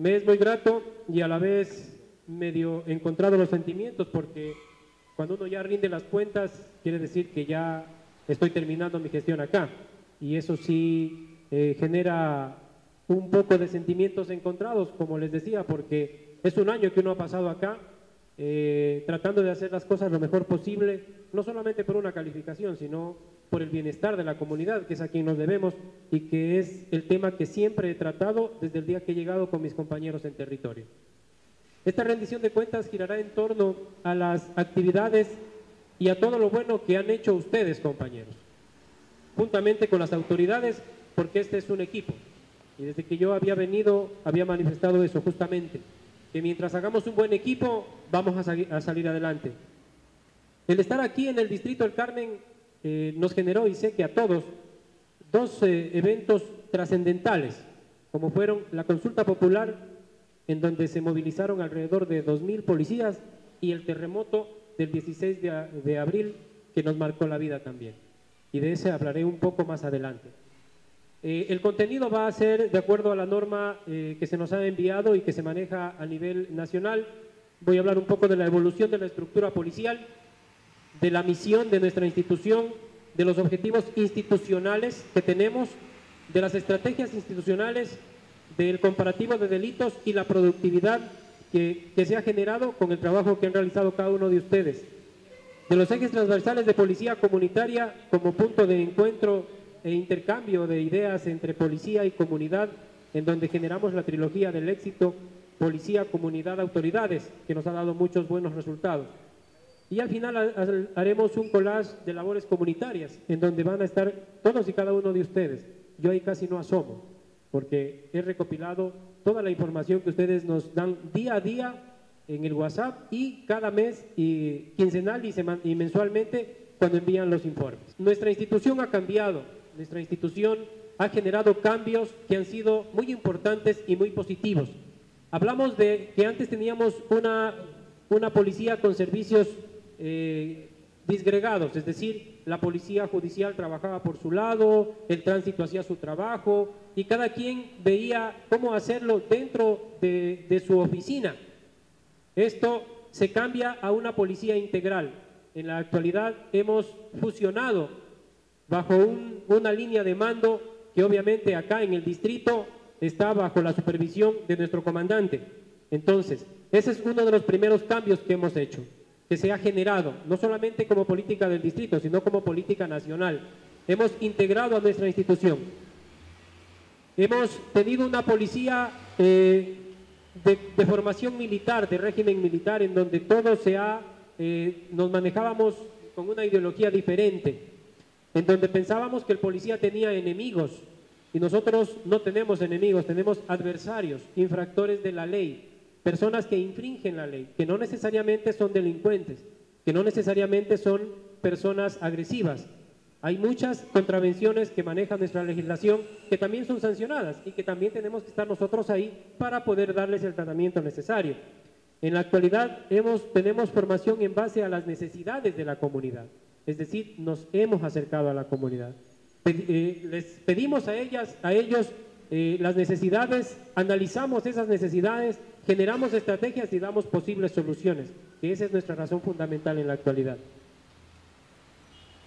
Me es muy grato y a la vez medio encontrado los sentimientos porque cuando uno ya rinde las cuentas quiere decir que ya estoy terminando mi gestión acá. Y eso sí eh, genera un poco de sentimientos encontrados, como les decía, porque es un año que uno ha pasado acá eh, tratando de hacer las cosas lo mejor posible, no solamente por una calificación, sino por el bienestar de la comunidad, que es a quien nos debemos y que es el tema que siempre he tratado desde el día que he llegado con mis compañeros en territorio. Esta rendición de cuentas girará en torno a las actividades y a todo lo bueno que han hecho ustedes, compañeros, juntamente con las autoridades, porque este es un equipo. Y desde que yo había venido, había manifestado eso justamente que mientras hagamos un buen equipo vamos a, salir adelante. El estar aquí en el Distrito del Carmen eh, nos generó, y sé que a todos, dos eh, eventos trascendentales, como fueron la consulta popular, en donde se movilizaron alrededor de 2.000 policías, y el terremoto del 16 de abril, que nos marcó la vida también. Y de ese hablaré un poco más adelante. Eh, el contenido va a ser de acuerdo a la norma que se nos ha enviado y que se maneja a nivel nacional. Voy a hablar un poco de la evolución de la estructura policial, de la misión de nuestra institución, de los objetivos institucionales que tenemos, de las estrategias institucionales, del comparativo de delitos y la productividad que, que se ha generado con el trabajo que han realizado cada uno de ustedes, de los ejes transversales de policía comunitaria como punto de encuentro e intercambio de ideas entre policía y comunidad, en donde generamos la trilogía del éxito, policía, comunidad, autoridades, que nos ha dado muchos buenos resultados. Y al final haremos un collage de labores comunitarias, en donde van a estar todos y cada uno de ustedes. Yo ahí casi no asomo, porque he recopilado toda la información que ustedes nos dan día a día en el WhatsApp y cada mes y quincenal y, y mensualmente cuando envían los informes. Nuestra institución ha cambiado, nuestra institución ha generado cambios que han sido muy importantes y muy positivos. Hablamos de que antes teníamos una, una policía con servicios eh, disgregados, es decir, la policía judicial trabajaba por su lado, el tránsito hacía su trabajo y cada quien veía cómo hacerlo dentro de, de su oficina. Esto se cambia a una policía integral. En la actualidad hemos fusionado bajo una línea de mando que obviamente acá en el distrito está bajo la supervisión de nuestro comandante. Entonces, ese es uno de los primeros cambios que hemos hecho, que se ha generado, no solamente como política del distrito, sino como política nacional. Hemos integrado a nuestra institución. Hemos tenido una policía eh, de, formación militar, de régimen militar, en donde todo se ha, eh, nos manejábamos con una ideología diferente en donde pensábamos que el policía tenía enemigos y nosotros no tenemos enemigos, tenemos adversarios, infractores de la ley, personas que infringen la ley, que no necesariamente son delincuentes, que no necesariamente son personas agresivas. Hay muchas contravenciones que maneja nuestra legislación que también son sancionadas y que también tenemos que estar nosotros ahí para poder darles el tratamiento necesario. En la actualidad hemos, tenemos formación en base a las necesidades de la comunidad. Es decir, nos hemos acercado a la comunidad. Eh, les pedimos a ellas, a ellos eh, las necesidades, analizamos esas necesidades, generamos estrategias y damos posibles soluciones, que esa es nuestra razón fundamental en la actualidad.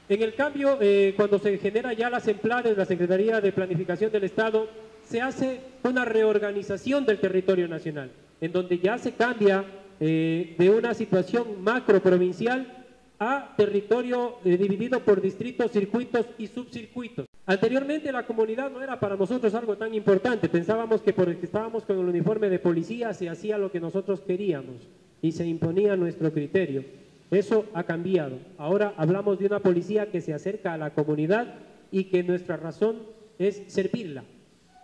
En el cambio, eh, cuando se genera ya las emplares, la Secretaría de Planificación del Estado, se hace una reorganización del territorio nacional, en donde ya se cambia de una situación macro provincial a territorio eh, dividido por distritos, circuitos y subcircuitos. Anteriormente la comunidad no era para nosotros algo tan importante, pensábamos que porque estábamos con el uniforme de policía se hacía lo que nosotros queríamos y se imponía nuestro criterio. Eso ha cambiado. Ahora hablamos de una policía que se acerca a la comunidad y que nuestra razón es servirla.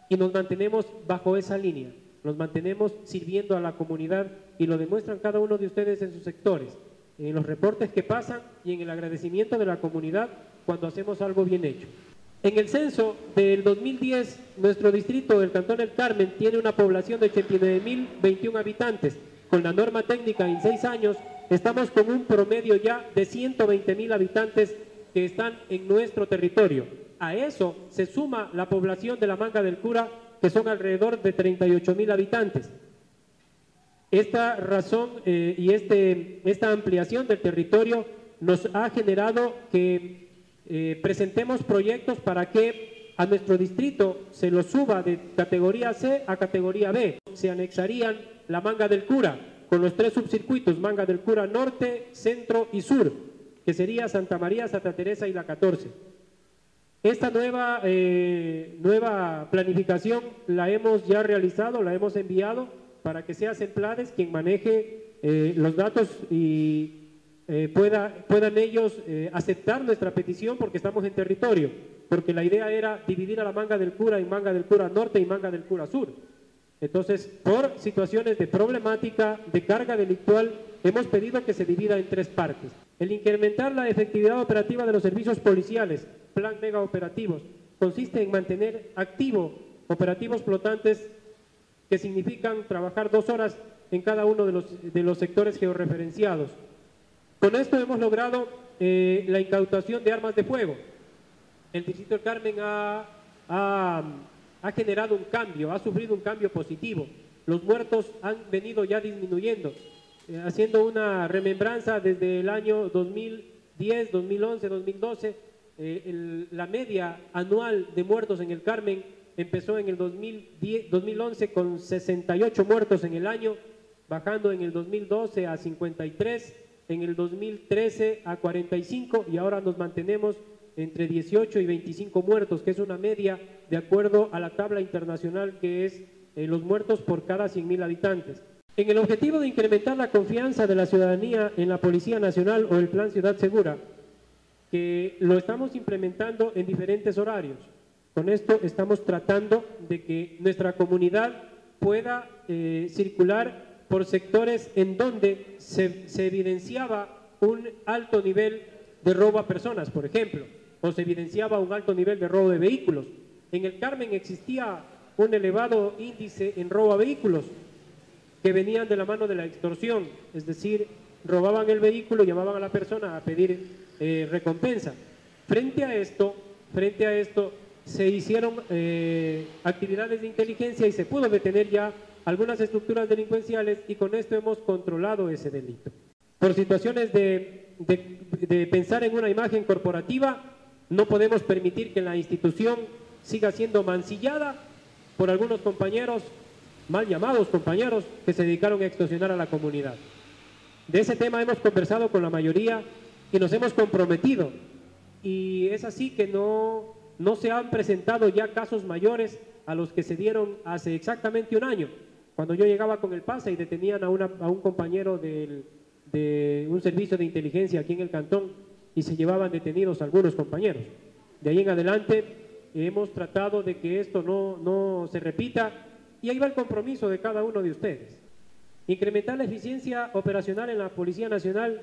Y nos mantenemos bajo esa línea, nos mantenemos sirviendo a la comunidad y lo demuestran cada uno de ustedes en sus sectores en los reportes que pasan y en el agradecimiento de la comunidad cuando hacemos algo bien hecho. En el censo del 2010, nuestro distrito del Cantón del Carmen tiene una población de 89.021 habitantes. Con la norma técnica en seis años, estamos con un promedio ya de 120.000 habitantes que están en nuestro territorio. A eso se suma la población de la Manga del Cura que son alrededor de 38 mil habitantes. Esta razón eh, y este, esta ampliación del territorio nos ha generado que eh, presentemos proyectos para que a nuestro distrito se lo suba de categoría C a categoría B. Se anexarían la manga del cura con los tres subcircuitos, manga del cura norte, centro y sur, que sería Santa María, Santa Teresa y la 14. Esta nueva, eh, nueva planificación la hemos ya realizado, la hemos enviado para que sea Semplades quien maneje eh, los datos y eh, pueda, puedan ellos eh, aceptar nuestra petición porque estamos en territorio, porque la idea era dividir a la manga del cura en manga del cura norte y manga del cura sur. Entonces, por situaciones de problemática, de carga delictual, hemos pedido que se divida en tres partes. El incrementar la efectividad operativa de los servicios policiales, plan mega operativos, consiste en mantener activo operativos flotantes que significan trabajar dos horas en cada uno de los, de los sectores georreferenciados. Con esto hemos logrado eh, la incautación de armas de fuego. El Distrito del Carmen ha, generado un cambio, ha sufrido un cambio positivo. Los muertos han venido ya disminuyendo. Eh, haciendo una remembranza desde el año 2010, 2011, 2012, eh, el, la media anual de muertos en el Carmen empezó en el 2010, 2011 con 68 muertos en el año, bajando en el 2012 a 53, en el 2013 a 45 y ahora nos mantenemos entre 18 y 25 muertos, que es una media de acuerdo a la tabla internacional que es eh, los muertos por cada 100.000 habitantes. En el objetivo de incrementar la confianza de la ciudadanía en la Policía Nacional o el Plan Ciudad Segura, que lo estamos implementando en diferentes horarios. Con esto estamos tratando de que nuestra comunidad pueda eh, circular por sectores en donde se, evidenciaba un alto nivel de robo a personas, por ejemplo, o se evidenciaba un alto nivel de robo de vehículos. En el Carmen existía un elevado índice en robo a vehículos que venían de la mano de la extorsión, es decir, robaban el vehículo, llamaban a la persona a pedir eh, recompensa. Frente a esto, frente a esto, se hicieron eh, actividades de inteligencia y se pudo detener ya algunas estructuras delincuenciales y con esto hemos controlado ese delito. Por situaciones de, de, de pensar en una imagen corporativa, no podemos permitir que la institución siga siendo mancillada por algunos compañeros, mal llamados compañeros, que se dedicaron a extorsionar a la comunidad. De ese tema hemos conversado con la mayoría y nos hemos comprometido. Y es así que no, no se han presentado ya casos mayores a los que se dieron hace exactamente un año, cuando yo llegaba con el pase y detenían a, una, a un compañero del, de un servicio de inteligencia aquí en el cantón y se llevaban detenidos algunos compañeros. De ahí en adelante hemos tratado de que esto no, no se repita y ahí va el compromiso de cada uno de ustedes. Incrementar la eficiencia operacional en la Policía Nacional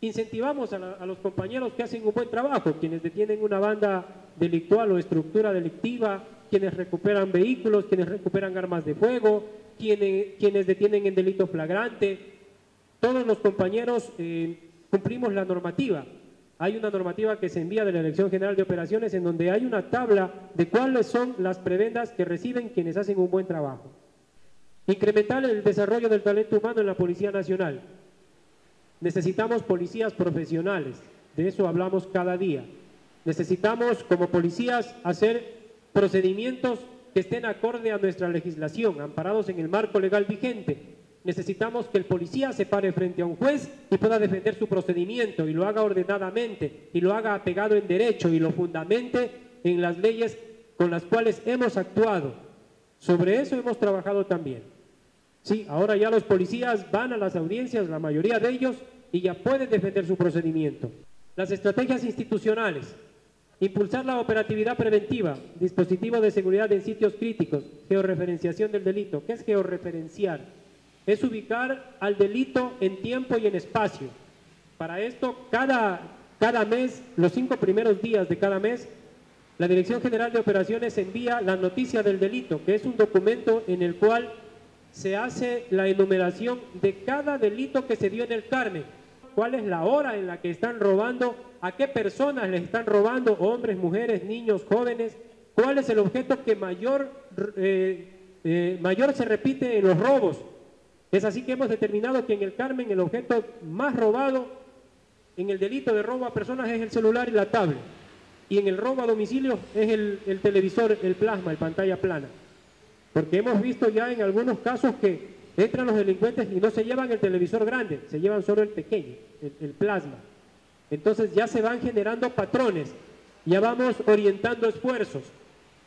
Incentivamos a, la, a, los compañeros que hacen un buen trabajo, quienes detienen una banda delictual o estructura delictiva, quienes recuperan vehículos, quienes recuperan armas de fuego, quienes, quienes detienen en delito flagrante. Todos los compañeros eh, cumplimos la normativa. Hay una normativa que se envía de la Dirección General de Operaciones en donde hay una tabla de cuáles son las prebendas que reciben quienes hacen un buen trabajo. Incrementar el desarrollo del talento humano en la Policía Nacional. Necesitamos policías profesionales, de eso hablamos cada día. Necesitamos como policías hacer procedimientos que estén acorde a nuestra legislación, amparados en el marco legal vigente. Necesitamos que el policía se pare frente a un juez y pueda defender su procedimiento y lo haga ordenadamente y lo haga apegado en derecho y lo fundamente en las leyes con las cuales hemos actuado. Sobre eso hemos trabajado también. Sí, ahora ya los policías van a las audiencias, la mayoría de ellos, y ya pueden defender su procedimiento. Las estrategias institucionales. Impulsar la operatividad preventiva, dispositivo de seguridad en sitios críticos, georreferenciación del delito. ¿Qué es georreferenciar? Es ubicar al delito en tiempo y en espacio. Para esto, cada, cada mes, los cinco primeros días de cada mes, la Dirección General de Operaciones envía la noticia del delito, que es un documento en el cual se hace la enumeración de cada delito que se dio en el Carmen. ¿Cuál es la hora en la que están robando? ¿A qué personas les están robando? Hombres, mujeres, niños, jóvenes. cuál es el objeto que mayor, eh, eh, mayor se repite en los robos. Es así que hemos determinado que en el Carmen el objeto más robado en el delito de robo a personas es el celular y la tablet. Y en el robo a domicilio es el, el televisor, el plasma, el pantalla plana. Porque hemos visto ya en algunos casos que entran los delincuentes y no se llevan el televisor grande, se llevan solo el pequeño, el, plasma. Entonces ya se van generando patrones, ya vamos orientando esfuerzos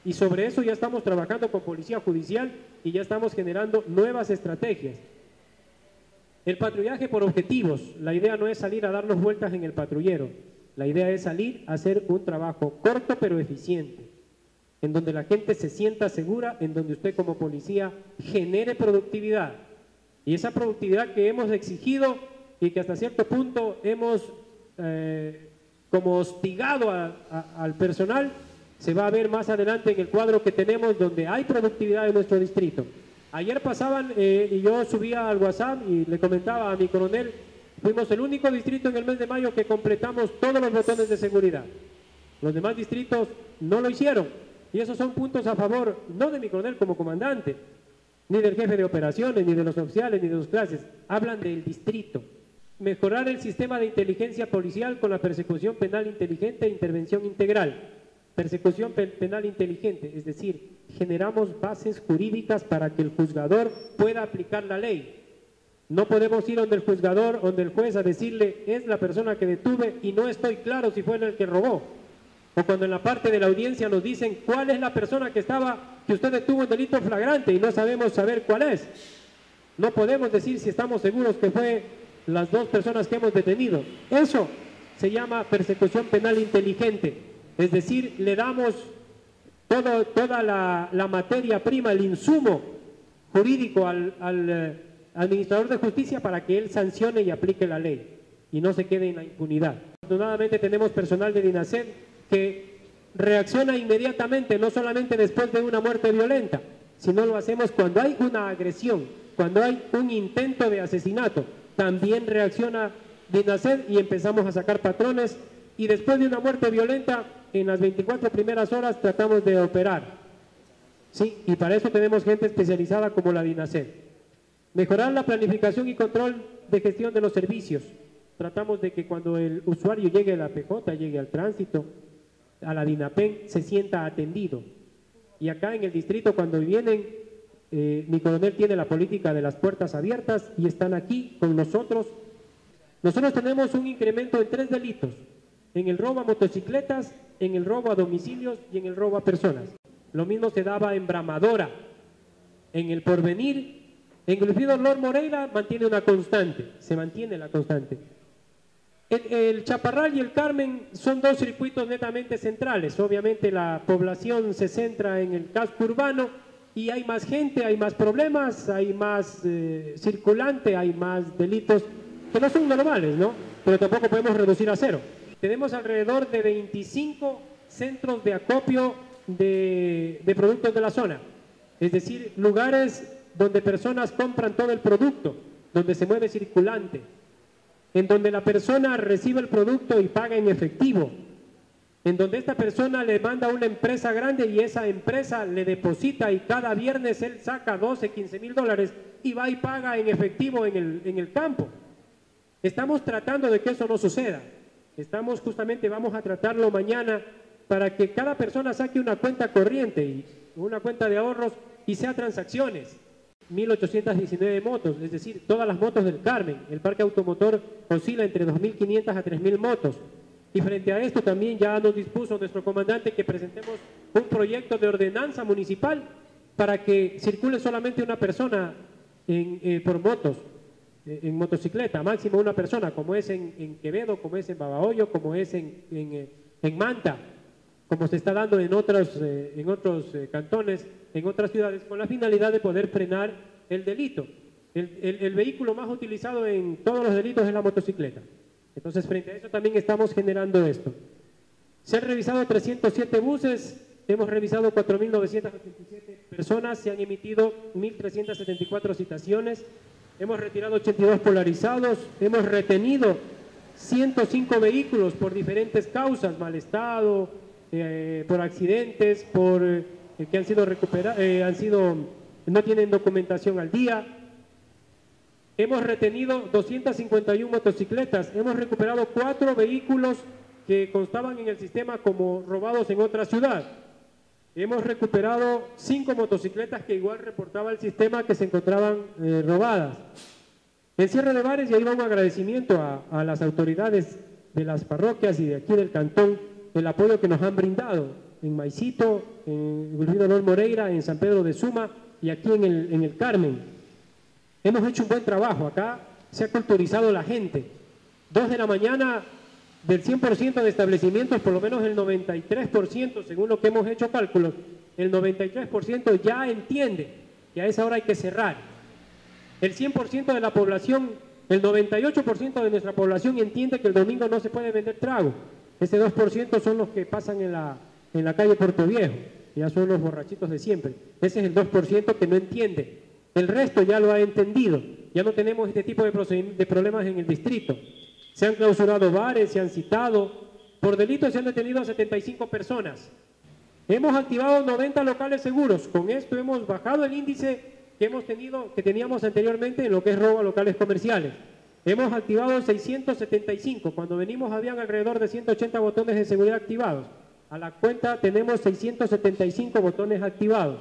y sobre eso ya estamos trabajando con Policía Judicial y ya estamos generando nuevas estrategias. El patrullaje por objetivos, la idea no es salir a darnos vueltas en el patrullero, la idea es salir a hacer un trabajo corto pero eficiente en donde la gente se sienta segura, en donde usted como policía genere productividad. Y esa productividad que hemos exigido y que hasta cierto punto hemos eh, como hostigado al personal, se va a ver más adelante en el cuadro que tenemos donde hay productividad en nuestro distrito. Ayer pasaban eh, y yo subía al WhatsApp y le comentaba a mi coronel, fuimos el único distrito en el mes de mayo que completamos todos los botones de seguridad. Los demás distritos no lo hicieron. Y esos son puntos a favor, no de mi coronel como comandante, ni del jefe de operaciones, ni de los oficiales, ni de los clases. Hablan del distrito. Mejorar el sistema de inteligencia policial con la persecución penal inteligente e intervención integral. Persecución penal inteligente, es decir, generamos bases jurídicas para que el juzgador pueda aplicar la ley. No podemos ir donde el juzgador, donde el juez a decirle es la persona que detuve y no estoy claro si fue el que robó o cuando en la parte de la audiencia nos dicen cuál es la persona que estaba, que usted detuvo en delito flagrante y no sabemos saber cuál es. No podemos decir si estamos seguros que fue las dos personas que hemos detenido. Eso se llama persecución penal inteligente. Es decir, le damos todo, toda la, materia prima, el insumo jurídico al, al eh, administrador de justicia para que él sancione y aplique la ley y no se quede en la impunidad. Afortunadamente tenemos personal de DINASED que reacciona inmediatamente, no solamente después de una muerte violenta, sino lo hacemos cuando hay una agresión, cuando hay un intento de asesinato. También reacciona Dinaced y empezamos a sacar patrones y después de una muerte violenta, en las 24 primeras horas tratamos de operar. Sí, y para eso tenemos gente especializada como la DINASED. Mejorar la planificación y control de gestión de los servicios. Tratamos de que cuando el usuario llegue a la PJ, llegue al tránsito, a la DINAPEN se sienta atendido. Y acá en el distrito cuando vienen, eh, mi coronel tiene la política de las puertas abiertas y están aquí con nosotros. Nosotros tenemos un incremento en tres delitos, en el robo a motocicletas, en el robo a domicilios y en el robo a personas. Lo mismo se daba en Bramadora, en el Porvenir, en Grufido Lord Moreira mantiene una constante, se mantiene la constante. El, Chaparral y el Carmen son dos circuitos netamente centrales. Obviamente la población se centra en el casco urbano y hay más gente, hay más problemas, hay más eh, circulante, hay más delitos que no son normales, ¿no? Pero tampoco podemos reducir a cero. Tenemos alrededor de 25 centros de acopio de, de productos de la zona. Es decir, lugares donde personas compran todo el producto, donde se mueve circulante en donde la persona recibe el producto y paga en efectivo, en donde esta persona le manda a una empresa grande y esa empresa le deposita y cada viernes él saca 12, 15 mil dólares y va y paga en efectivo en el, en el campo. Estamos tratando de que eso no suceda. Estamos justamente, vamos a tratarlo mañana para que cada persona saque una cuenta corriente y una cuenta de ahorros y sea transacciones. 1.819 motos, es decir, todas las motos del Carmen. El parque automotor oscila entre 2.500 a 3.000 motos. Y frente a esto también ya nos dispuso nuestro comandante que presentemos un proyecto de ordenanza municipal para que circule solamente una persona eh, por motos, eh, en motocicleta, máximo una persona, como es en, Quevedo, como es en Babahoyo, como es en, en eh, Manta, como se está dando en otros, en otros cantones en otras ciudades con la finalidad de poder frenar el delito. El, vehículo más utilizado en todos los delitos es la motocicleta. Entonces, frente a eso también estamos generando esto. Se han revisado 307 buses, hemos revisado 4.987 personas, se han emitido 1.374 citaciones, hemos retirado 82 polarizados, hemos retenido 105 vehículos por diferentes causas, mal estado, eh, por accidentes, por eh, que han sido recuperados, sido, no tienen documentación al día. Hemos retenido 251 motocicletas, hemos recuperado cuatro vehículos que constaban en el sistema como robados en otra ciudad. Hemos recuperado cinco motocicletas que igual reportaba el sistema que se encontraban robadas. En cierre de bares, y ahí va un agradecimiento a, las autoridades de las parroquias y de aquí del cantón, el apoyo que nos han brindado en Maicito, en Wilfrido Lor Moreira, en San Pedro de Suma y aquí en el, en el Carmen. Hemos hecho un buen trabajo, acá se ha culturizado la gente. Dos de la mañana, del 100% de establecimientos, por lo menos el 93%, según lo que hemos hecho cálculos, el 93% ya entiende que a esa hora hay que cerrar el 100% de la población, el 98% de nuestra población entiende que el domingo no se puede vender trago. Ese 2% son los que pasan en la, en la calle Puerto Viejo, ya son los borrachitos de siempre. Ese es el 2% que no entiende. El resto ya lo ha entendido. Ya no tenemos este tipo de, de problemas en el distrito. Se han clausurado bares, se han citado. Por delito se han detenido a 75 personas. Hemos activado 90 locales seguros. Con esto hemos bajado el índice que hemos tenido, que teníamos anteriormente en lo que es robo a locales comerciales. Hemos activado 675, cuando venimos habían alrededor de 180 botones de seguridad activados. A la cuenta tenemos 675 botones activados.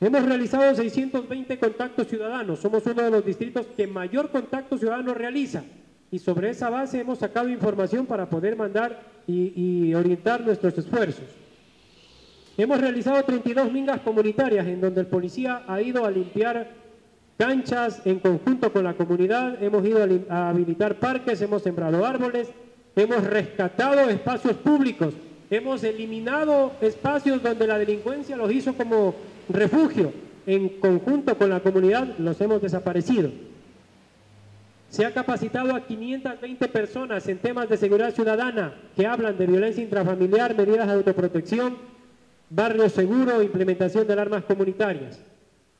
Hemos realizado 620 contactos ciudadanos, somos uno de los distritos que mayor contacto ciudadano realiza. Y sobre esa base hemos sacado información para poder mandar y orientar nuestros esfuerzos. Hemos realizado 32 mingas comunitarias en donde el policía ha ido a limpiar canchas en conjunto con la comunidad, hemos ido a, habilitar parques, hemos sembrado árboles, hemos rescatado espacios públicos, hemos eliminado espacios donde la delincuencia los hizo como refugio, en conjunto con la comunidad los hemos desaparecido. Se ha capacitado a 520 personas en temas de seguridad ciudadana que hablan de violencia intrafamiliar, medidas de autoprotección, barrio seguro, implementación de armas comunitarias.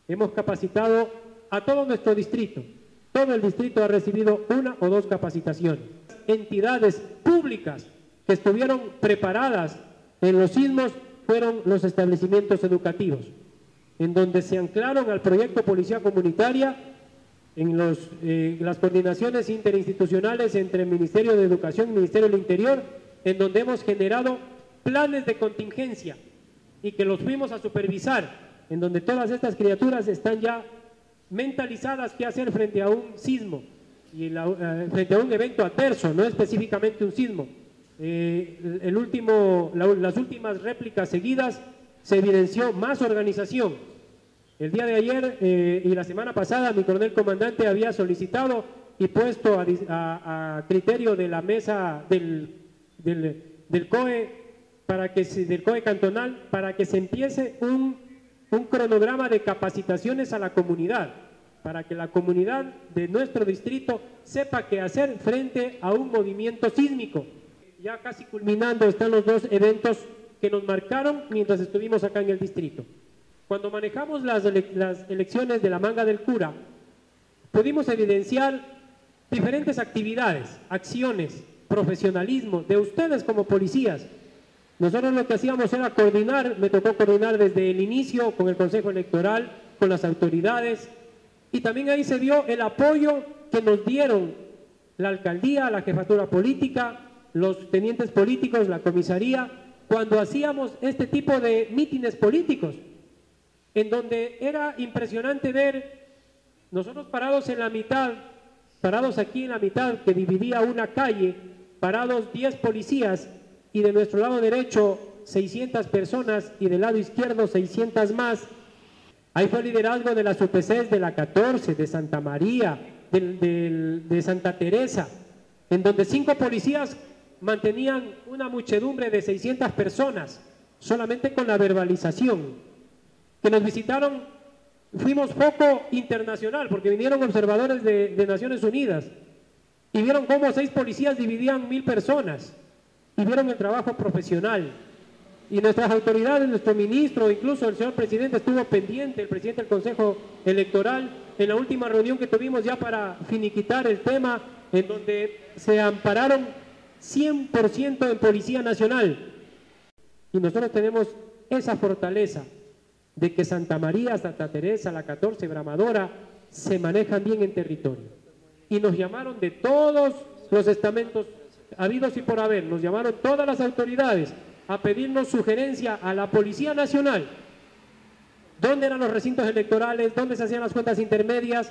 Hemos capacitado a todo nuestro distrito. Todo el distrito ha recibido una o dos capacitaciones. Entidades públicas que estuvieron preparadas en los sismos fueron los establecimientos educativos, en donde se anclaron al proyecto Policía Comunitaria en los, eh, las coordinaciones interinstitucionales entre el Ministerio de Educación y el Ministerio del Interior, en donde hemos generado planes de contingencia y que los fuimos a supervisar, en donde todas estas criaturas están ya mentalizadas qué hacer frente a un sismo y eh, frente a un evento adverso, no específicamente un sismo. Eh, el último, las últimas réplicas seguidas se evidenció más organización. El día de ayer eh, y la semana pasada mi coronel comandante había solicitado y puesto a, criterio de la mesa del, del, del COE para que del COE cantonal para que se empiece un, un cronograma de capacitaciones a la comunidad, para que la comunidad de nuestro distrito sepa qué hacer frente a un movimiento sísmico. Ya casi culminando están los dos eventos que nos marcaron mientras estuvimos acá en el distrito. Cuando manejamos las, las elecciones de la manga del cura, pudimos evidenciar diferentes actividades, acciones, profesionalismo de ustedes como policías, nosotros lo que hacíamos era coordinar, me tocó coordinar desde el inicio con el Consejo Electoral, con las autoridades, y también ahí se dio el apoyo que nos dieron la alcaldía, la jefatura política, los tenientes políticos, la comisaría, cuando hacíamos este tipo de mítines políticos, en donde era impresionante ver nosotros parados en la mitad, parados aquí en la mitad que dividía una calle, parados 10 policías y de nuestro lado derecho 600 personas y del lado izquierdo 600 más. Ahí fue el liderazgo de las UPCs de la 14, de Santa María, de, Santa Teresa, en donde cinco policías mantenían una muchedumbre de 600 personas, solamente con la verbalización. Que nos visitaron, fuimos poco internacional, porque vinieron observadores de, de Naciones Unidas y vieron cómo seis policías dividían mil personas y vieron el trabajo profesional. Y nuestras autoridades, nuestro ministro, incluso el señor presidente estuvo pendiente, el presidente del Consejo Electoral, en la última reunión que tuvimos ya para finiquitar el tema, en donde se ampararon 100% en Policía Nacional. Y nosotros tenemos esa fortaleza de que Santa María, Santa Teresa, la 14, Bramadora, se manejan bien en territorio. Y nos llamaron de todos los estamentos habidos y por haber, nos llamaron todas las autoridades a pedirnos sugerencia a la Policía Nacional. ¿Dónde eran los recintos electorales? ¿Dónde se hacían las cuentas intermedias?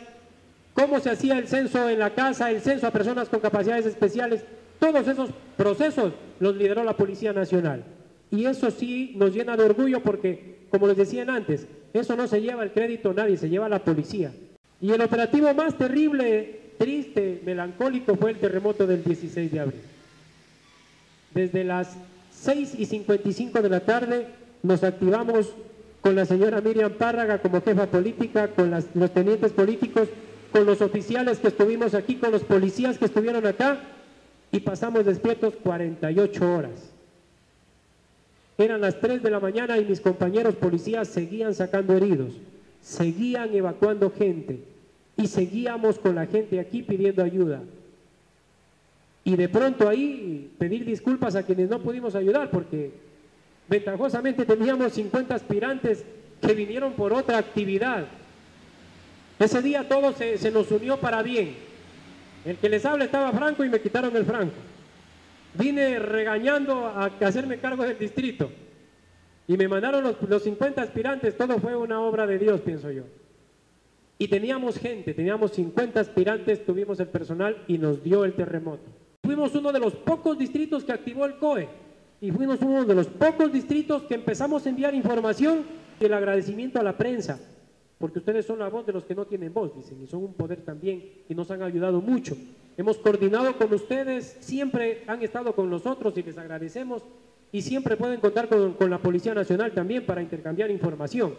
¿Cómo se hacía el censo en la casa, el censo a personas con capacidades especiales? Todos esos procesos los lideró la Policía Nacional. Y eso sí nos llena de orgullo porque, como les decían antes, eso no se lleva el crédito nadie, se lleva la policía. Y el operativo más terrible, triste, melancólico fue el terremoto del 16 de abril. Desde las 6 y 55 de la tarde nos activamos con la señora Miriam Párraga como jefa política, con los tenientes políticos, con los oficiales que estuvimos aquí, con los policías que estuvieron acá y pasamos despiertos 48 horas. Eran las 3 de la mañana y mis compañeros policías seguían sacando heridos, seguían evacuando gente y seguíamos con la gente aquí pidiendo ayuda. Y de pronto ahí pedir disculpas a quienes no pudimos ayudar porque ventajosamente teníamos 50 aspirantes que vinieron por otra actividad. Ese día todo se, se nos unió para bien. El que les habla estaba franco y me quitaron el franco vine regañando a hacerme cargo del distrito. Y me mandaron los, los 50 aspirantes, todo fue una obra de Dios, pienso yo. Y teníamos gente, teníamos 50 aspirantes, tuvimos el personal y nos dio el terremoto. Fuimos uno de los pocos distritos que activó el COE y fuimos uno de los pocos distritos que empezamos a enviar información y el agradecimiento a la prensa, porque ustedes son la voz de los que no tienen voz, dicen, y son un poder también y nos han ayudado mucho. Hemos coordinado con ustedes, siempre han estado con nosotros y les agradecemos y siempre pueden contar con, la Policía Nacional también para intercambiar información.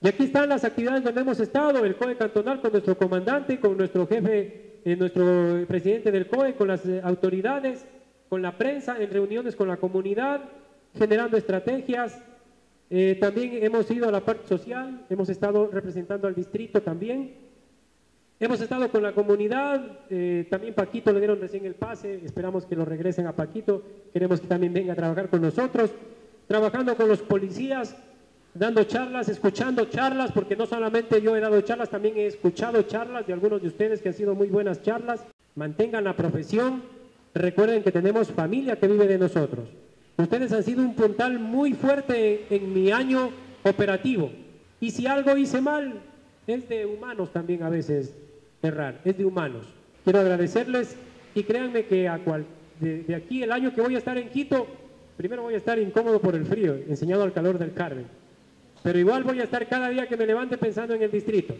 Y aquí están las actividades donde hemos estado, el COE cantonal con nuestro comandante, con nuestro jefe, eh, nuestro presidente del COE, con las eh, autoridades, con la prensa, en reuniones con la comunidad, generando estrategias. Eh, también hemos ido a la parte social, hemos estado representando al distrito también. Hemos estado con la comunidad, eh, también Paquito le dieron recién el pase, esperamos que lo regresen a Paquito, queremos que también venga a trabajar con nosotros, trabajando con los policías, dando charlas, escuchando charlas, porque no solamente yo he dado charlas, también he escuchado charlas de algunos de ustedes que han sido muy buenas charlas. Mantengan la profesión, recuerden que tenemos familia que vive de nosotros. Ustedes han sido un puntal muy fuerte en mi año operativo. Y si algo hice mal, es de humanos también a veces errar, es de humanos. Quiero agradecerles y créanme que cual, de, aquí el año que voy a estar en Quito, primero voy a estar incómodo por el frío, enseñado al calor del Carmen, pero igual voy a estar cada día que me levante pensando en el distrito.